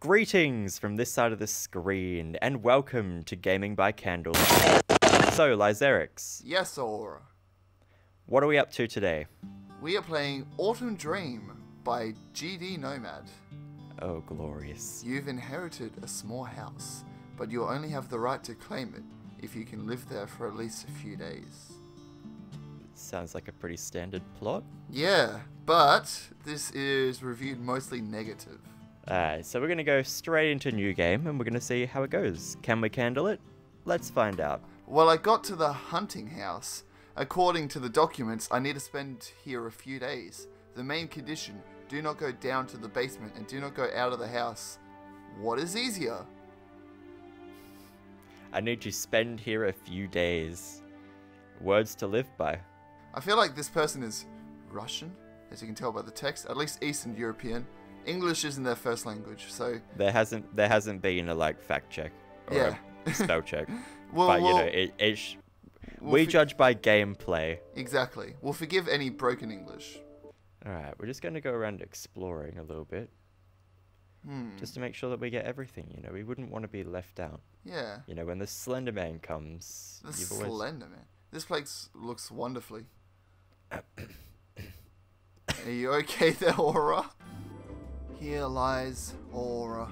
Greetings from this side of the screen, and welcome to Gaming by Candle. So, Liezerex, Yes, Aura. what are we up to today? We are playing Autumn Dream by GD Nomad. Oh, glorious. You've inherited a small house, but you only have the right to claim it if you can live there for at least a few days. Sounds like a pretty standard plot. Yeah, but this is reviewed mostly negative. Alright, so we're gonna go straight into new game and we're gonna see how it goes. Can we candle it? Let's find out. Well, I got to the hunting house. According to the documents, I need to spend here a few days. The main condition do not go down to the basement and do not go out of the house. What is easier? I need to spend here a few days. Words to live by. I feel like this person is Russian, as you can tell by the text, at least Eastern European. English isn't their first language, so There hasn't there hasn't been a like fact check or Yeah. a spell check, well, but you know it. it we'll we judge by gameplay. exactly. We'll forgive any broken English. All right, we're just gonna go around exploring a little bit, Hmm. just to make sure that we get everything. You know, we wouldn't want to be left out. Yeah. You know, when the Slender Man comes, The you've always Slender Man. This place looks wonderfully. Are you okay there, Aura? Here lies Aura.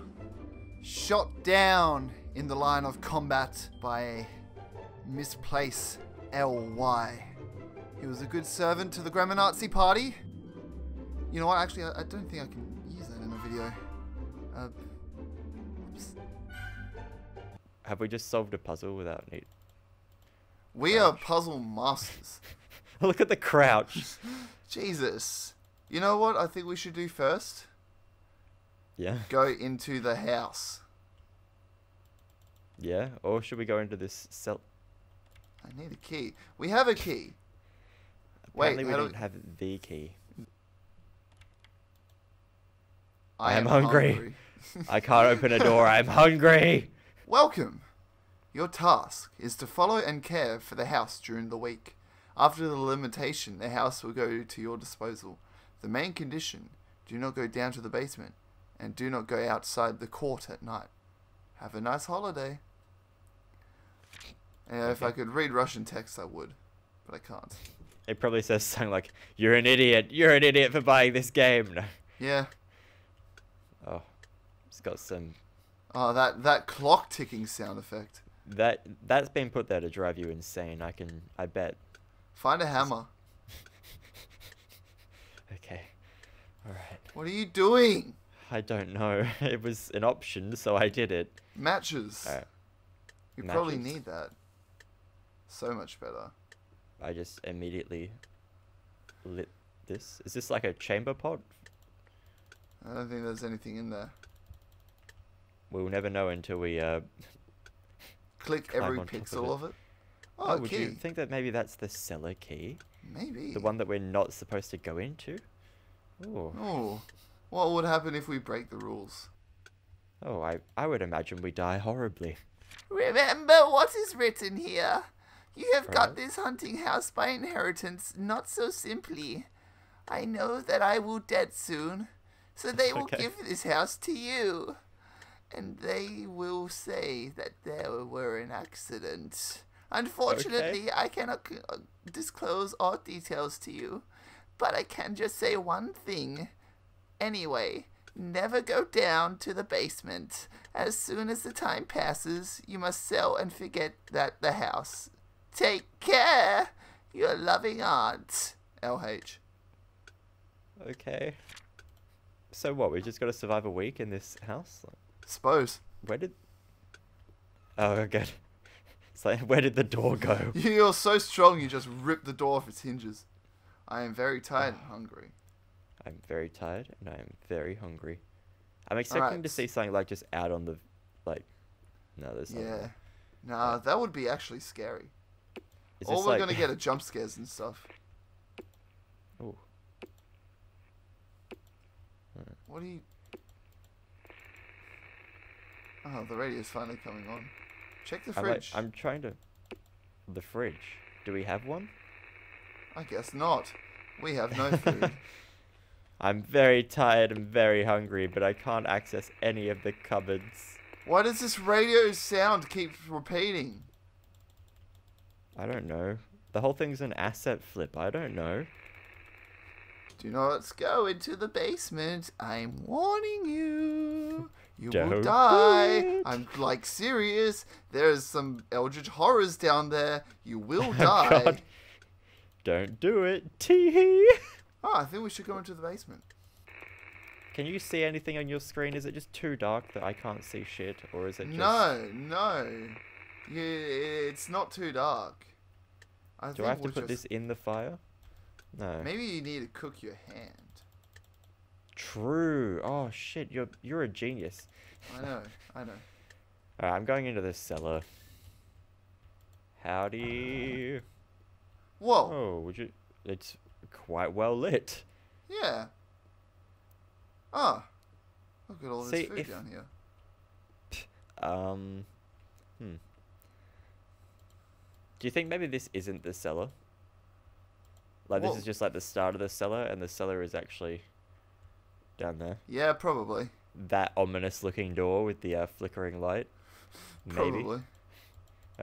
Shot down in the line of combat by a misplace LY. He was a good servant to the Grammar Nazi Party. You know what? Actually, I, I don't think I can use that in a video. Uh, oops. have we just solved a puzzle without need? We are puzzle masters. Look at the crouch. Jesus. You know what I think we should do first? Yeah, Go into the house. yeah. Or should we go into this cell? I need a key. We have a key. Wait, Apparently, we how do don't have the key. I, I am hungry. hungry. I can't open a door. I'm hungry. Welcome. Your task is to follow and care for the house during the week. After the limitation, the house will go to your disposal. The main condition do not go down to the basement and do not go outside the court at night. Have a nice holiday. Yeah, if I could read Russian text, I would, but I can't. It probably says something like, "You're an idiot. You're an idiot for buying this game." No. Yeah. Oh, it's got some. Oh, that that clock ticking sound effect. That that's been put there to drive you insane. I can. I bet. Find a hammer. Okay. All right. What are you doing? I don't know. It was an option, so I did it. Matches. Alright. You probably need that. So much better. I just immediately lit this. Is this like a chamber pot? I don't think there's anything in there. We'll never know until we. Uh, Click every top of pixel it. of it. Oh, would you think that maybe that's the cellar key? Maybe. The one that we're not supposed to go into? Oh. What would happen if we break the rules? Oh, I, I would imagine we die horribly. Remember what is written here. You have Right. got this hunting house by inheritance not so simply. I know that I will dead soon, so they will Okay. give this house to you. And they will say that there were an accident. Unfortunately, I cannot c- uh, disclose all details to you, but I can just say one thing. Anyway, never go down to the basement. As soon as the time passes, you must sell and forget that the house. Take care, your loving aunt. LH. Okay. So what, we just gotta survive a week in this house? Suppose. Where did... Oh, good. It's like, where did the door go? You're so strong, you just ripped the door off its hinges. I am very tired and hungry. I'm very tired and I am very hungry. I'm expecting to see something like just out on the... Like... No, there's Yeah. there. Nah, that would be actually scary. Is this we're like... gonna get are jump scares and stuff. Ooh. What are you? Oh, the radio's finally coming on. Check the I'm, like, fridge. I'm trying to... The fridge. Do we have one? I guess not. We have no food. I'm very tired and very hungry, but I can't access any of the cupboards. Why does this radio sound keep repeating? I don't know. The whole thing's an asset flip. I don't know. Do not go into the basement. I'm warning you. You Don't will die. it. I'm like serious. There's some eldritch horrors down there. You will Oh, die. God. Don't do it. Tee Oh, I think we should go into the basement. Can you see anything on your screen? Is it just too dark that I can't see shit, or is it just? No, no. You, it's not too dark. I Do think I have to put just- this in the fire? No. Maybe you need to cook your hand. True. Oh shit, you're you're a genius. I know, I know. Alright, I'm going into the cellar. Howdy. Whoa. Oh, would you? It's quite well lit. Yeah. Ah. Look at all this See, food if- down here. Um. Hmm. Do you think maybe this isn't the cellar? Like this is just like the start of the cellar, and the cellar is actually down there. Yeah, probably. That ominous looking door with the uh, flickering light. Maybe. Probably.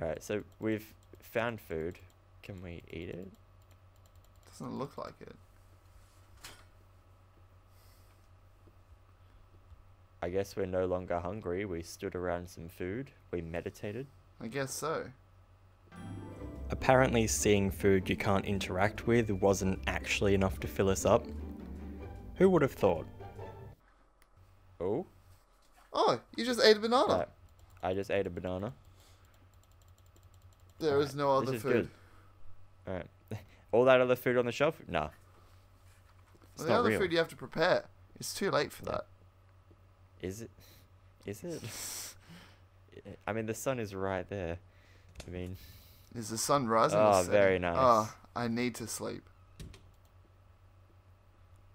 All right, so we've found food. Can we eat it? Doesn't look like it. I guess we're no longer hungry. We stood around some food. We meditated. I guess so. Apparently, seeing food you can't interact with wasn't actually enough to fill us up. Who would have thought? Oh, Oh, you just ate a banana. uh, I just ate a banana. there there is no This other is food. good. Alright. All that other food on the shelf? Nah. It's Well, the other real. food you have to prepare. It's too late for that. Is it? Is it? I mean, the sun is right there. I mean, Is the sun rising? Oh, very nice. Oh, I need to sleep.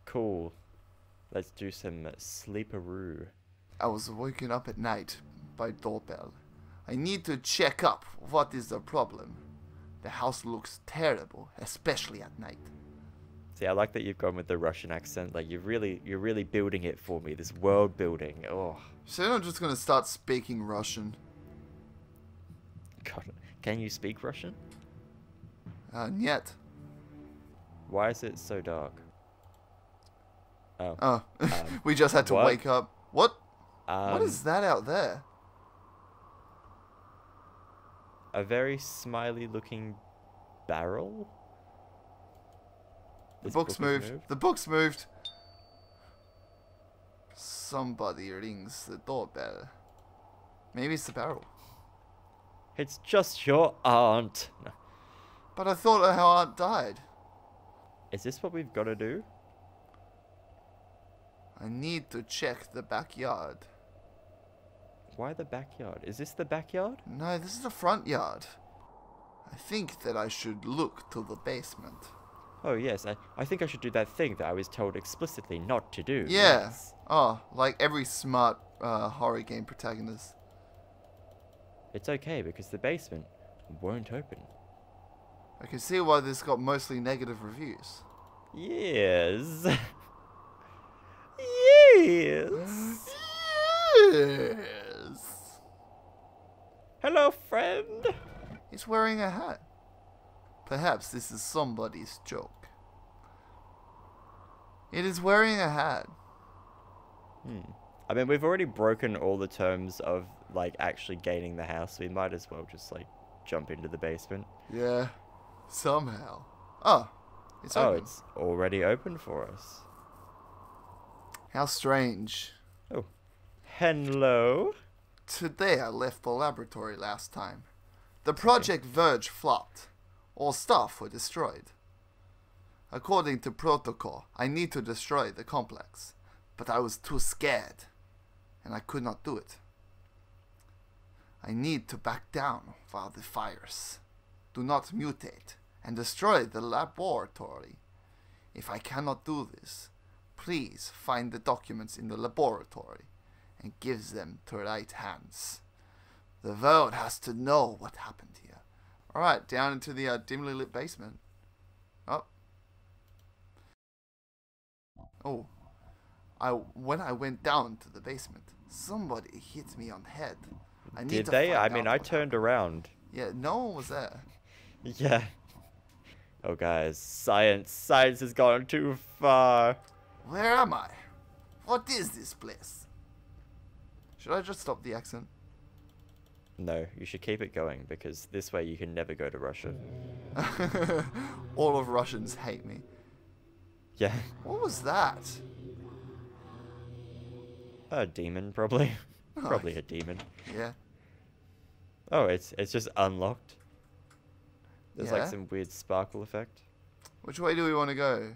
cool. Let's do some sleeperoo. I was woken up at night by doorbell. I need to check up. What is the problem? The house looks terrible, especially at night. See, I like that you've gone with the Russian accent. Like you're really, you're really building it for me. This world building. Oh, So I'm just gonna start speaking Russian. God. Can you speak Russian? Uh, yet. Why is it so dark? Oh. Oh, Um, we just had to what? wake up. What? Um, what is that out there? A very smiley looking barrel? The book's book has moved. The book's moved. Somebody rings the doorbell. Maybe it's the barrel. It's just your aunt. No. But I thought her aunt died. Is this what we've got to do? I need to check the backyard. Why the backyard? Is this the backyard? No, this is the front yard. I think that I should look to the basement. Oh yes, I, I think I should do that thing that I was told explicitly not to do. Yeah. yes. Oh, like every smart uh, horror game protagonist. It's okay because the basement won't open. I can see why this got mostly negative reviews. Yes. yes. Yes. Hello, friend. He's wearing a hat. Perhaps this is somebody's joke. It is wearing a hat. Hmm. I mean, we've already broken all the terms of like actually gaining the house. We might as well just like jump into the basement. Yeah. Somehow. Oh. It's oh, open. it's already open for us. How strange. Oh, hello. Today I left the laboratory last time. The Project Verge flopped. All staff were destroyed. According to protocol, I need to destroy the complex, but I was too scared, and I could not do it. I need to back down while the fires do not mutate and destroy the laboratory. If I cannot do this, please find the documents in the laboratory and gives them to right hands. The world has to know what happened here. Alright, down into the uh, dimly lit basement. Oh. Oh, I when I went down to the basement, somebody hit me on the head. I need Did they? I mean, I turned happened. around. Yeah, no one was there. Yeah. Oh, guys, science, science has gone too far. Where am I? What is this place? Should I just stop the accent? No, you should keep it going because this way you can never go to Russia. All of Russians hate me. Yeah, What was that? a demon probably. Oh, probably a demon. Yeah. Oh, it's it's just unlocked. There's like some weird sparkle effect. Which way do we want to go?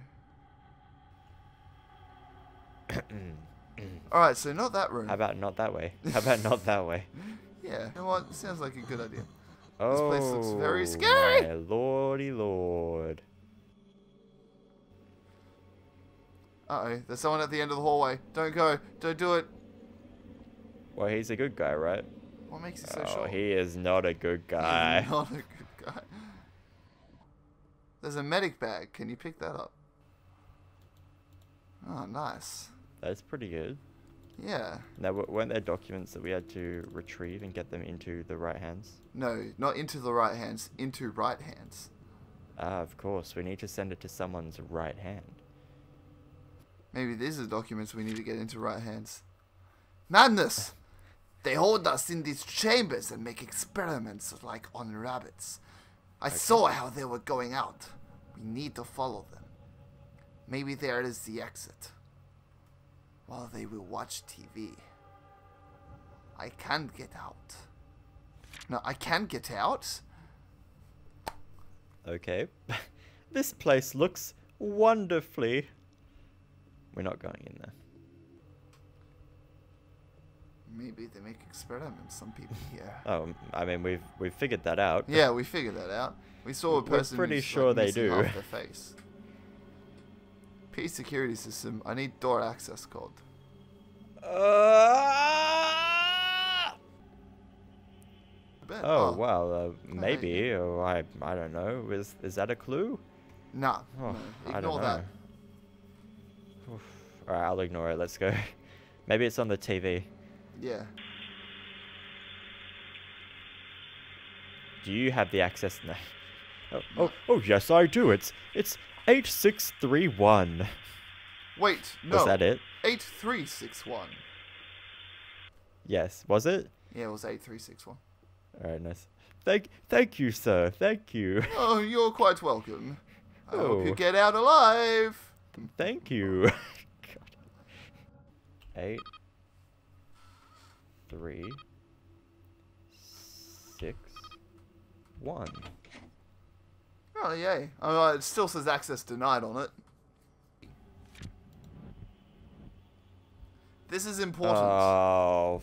Alright, so not that room. How about not that way? How about not that way? Yeah, you know what? Sounds like a good idea. Oh, place looks very scary. My lordy lord. Uh oh, there's someone at the end of the hallway. Don't go. Don't do it. Well, he's a good guy, right? What makes you so oh, sure? he is not a good He's guy. not a good guy. There's a medic bag. Can you pick that up? Oh, nice. That's pretty good. Yeah. Now, weren't there documents that we had to retrieve and get them into the right hands? No, not into the right hands, into right hands. Ah, of course. We need to send it to someone's right hand. Maybe these are documents we need to get into right hands. Madness! They hold us in these chambers and make experiments like on rabbits. I saw how they were going out. We need to follow them. Maybe there is the exit. While they will watch TV. I can't get out. No, I can't get out? Okay. this place looks wonderfully. We're not going in there. Maybe they make experiments, some people here. Oh, I mean, we've we've figured that out. Yeah, we figured that out. We saw a We're person. pretty sure like, they do. Half their face. P security system. I need door access code. Uh, I bet- oh, well, Uh, maybe. yeah. Or I I don't know. Is is that a clue? Nah. Oh, no, I ignore don't know. that. Oof. All right, I'll ignore it. Let's go. Maybe it's on the TV. Yeah. Do you have the access now? Oh, oh, oh, yes, I do. It's it's eight six three one. Wait. No. Was that it? Eight three six one. Yes. Was it? Yeah, it was eight three six one. All right, nice. Thank, thank you, sir. Thank you. Oh, you're quite welcome. I hope you Oh. get out alive. Thank you. God. Eight, three, six, one. Oh yay! Oh, it still says access denied on it. This is important. Oh,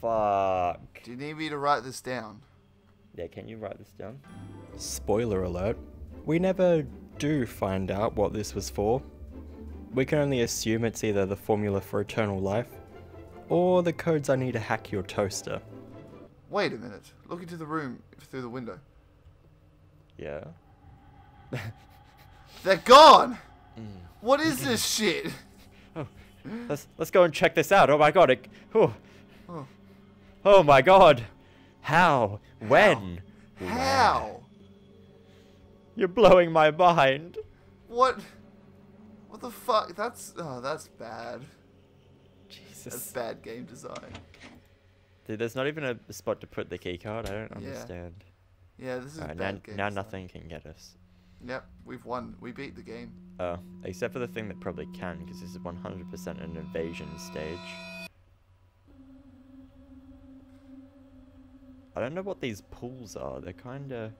fuck. Do you need me to write this down? Yeah, can you write this down? Spoiler alert. We never do find out what this was for. We can only assume it's either the formula for eternal life, or the codes I need to hack your toaster. Wait a minute. Look into the room through the window. Yeah. They're gone. Mm. What is this shit? Let's let's go and check this out. Oh my god. It, oh. Oh. oh my god. How? When? How? You're blowing my mind. What? What the fuck? That's oh, that's bad. Jesus. That's bad game design. Dude, there's not even a spot to put the keycard. I don't Yeah. understand. Yeah, this is Alright, bad now, game now design. nothing can get us. Yep, we've won. We beat the game. Oh, except for the thing that probably can, because this is 100% an invasion stage. I don't know what these pools are. They're kind of.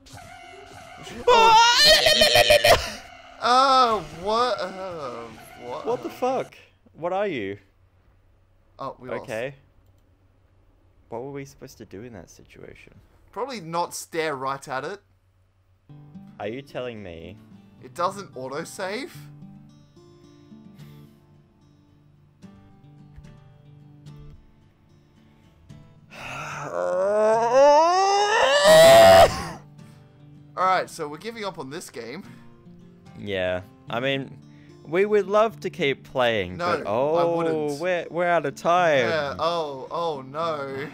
Oh. oh, what? Oh, what? What the fuck? What are you? Oh, we lost. Okay. What were we supposed to do in that situation? Probably not stare right at it. Are you telling me? It doesn't autosave. Alright, so we're giving up on this game. Yeah. I mean, We would love to keep playing, No, but oh, we're we're out of time. Yeah. time. Oh, oh no.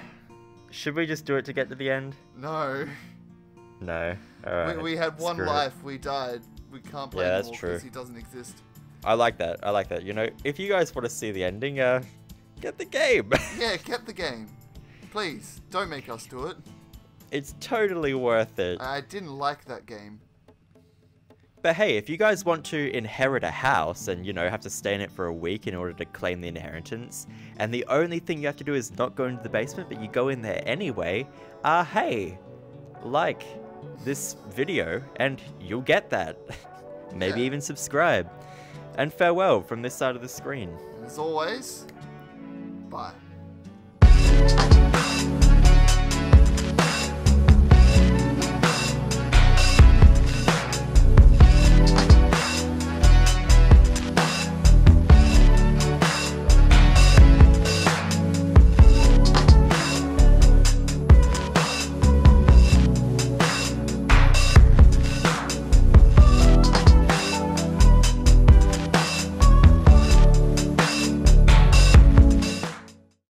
Should we just do it to get to the end? No. No. Right. We, we had one screw it. life. We died. We can't play Yeah, that's anymore true. because he doesn't exist. I like that. I like that. You know, if you guys want to see the ending, uh, get the game. Yeah, get the game. Please, don't make us do it. it's totally worth it. I didn't like that game. But hey, if you guys want to inherit a house and, you know, have to stay in it for a week in order to claim the inheritance, and the only thing you have to do is not go into the basement, but you go in there anyway, uh, hey, like this video and you'll get that. Maybe Yeah. even subscribe. And farewell from this side of the screen. As always, bye.